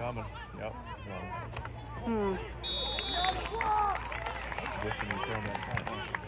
coming. Yep. Hmm. Wishing you'd thrown that side. huh?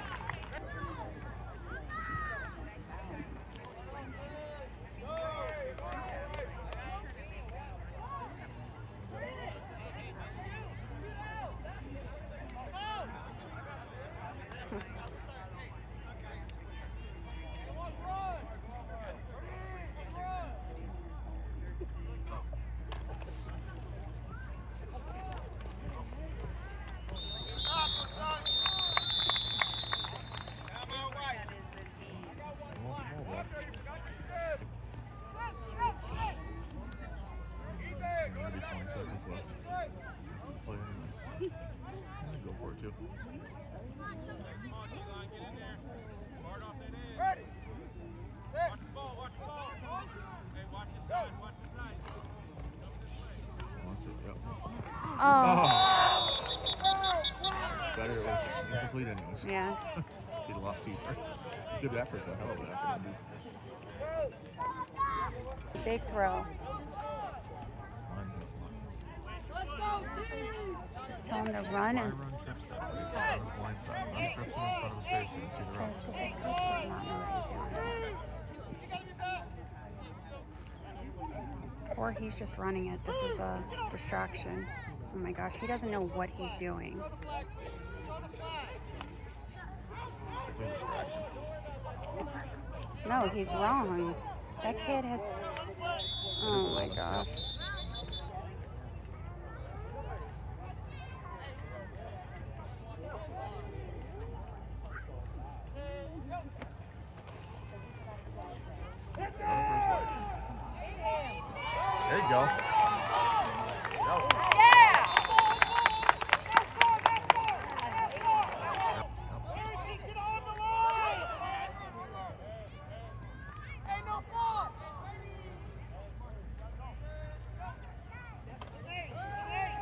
I want the ball back. Maybe 20 seconds. Play anyways. Go for it too. Wants it, yep. Oh. Better, it was incomplete anyways. Yeah. He lost two yards. It's good effort though. Hell of an effort. Big throw. Just tell him to run and. run trips that way? It's on his blind side. Run trips in front of his face so you can see the Because his coach does not know what he's doing. Or he's just running it. This is a distraction. Oh my gosh, he doesn't know what he's doing. It's a distraction. No, he's wrong. That kid has. Oh my gosh. Run for his life. There you go. Go.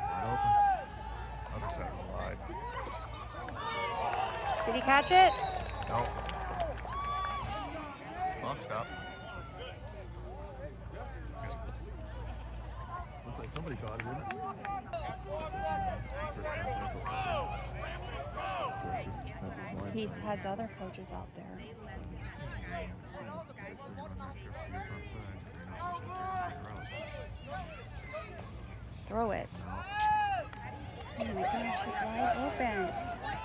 Wide open. Other side wide. Did he catch it? Nope. Clock stop. He has other coaches out there. Throw it. Oh my gosh, he's wide open.